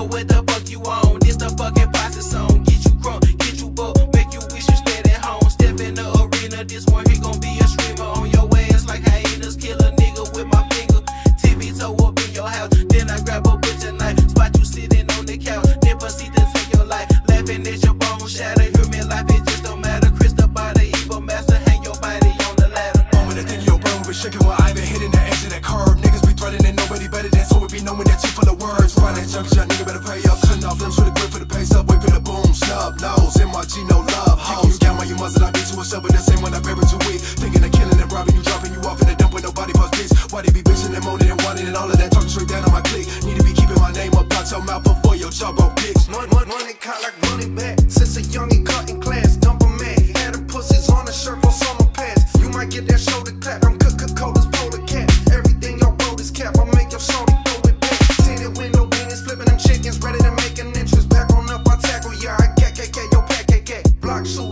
nigga, what the fuck you on? This the fucking posse song. Get you crunk, get you broke, make you wish you stayed at home. Step in the arena, this one here gon' be a streamer on your ass like hyenas. Kill a nigga with my finger. Tippy toe up in your house. Then I grab a bitch butcher knife. Spot you sitting on the couch. Then proceed to take your life. Laughing at your bones shatter. Hear me life, it just don't matter. Chris the body, evil master. Hang your body on the ladder. I'm with a thing, yo, bro, been shaking words. Run that junk, nigga better pay up. Cutting off limbs with a grip for the pace up. Wait for the boom, snub, nose. MRG, no love. Hoes, count my you muzzle, I beat you a sub with the same one I buried you weak. Thinking of killing and robbing you, dropping you off in the dump with nobody but peace. Why they be bitching and moaning and wanting and all of that talking straight down on my clique. Need to be keeping my name up, out your mouth before your jaw broke dicks. Money, money, money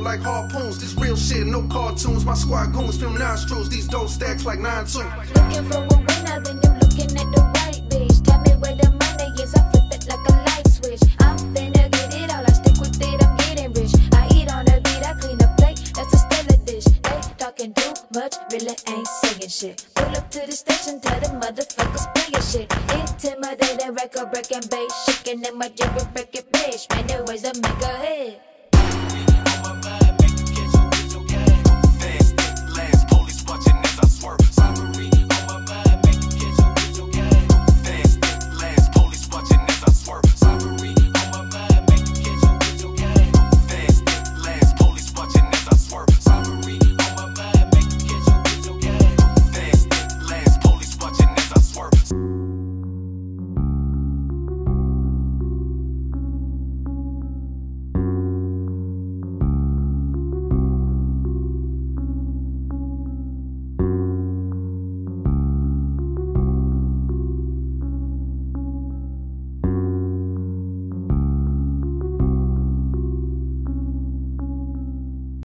like harpoons. This real shit, no cartoons. My squad goons film nostrils. These dope stacks like nine two. Looking for a winner, then you looking at the right bitch. Tell me where the money is, I flip it like a light switch. I'm finna get it all, I stick with it, I'm getting rich. I eat on the beat, I clean the plate, that's a stellar dish. They talking too much, really ain't saying shit. Pull up to the station, tell the motherfuckers playing shit. Intimidating, record breaking bass, shaking in my jibber breaking bitch. Man, there was a make a hit.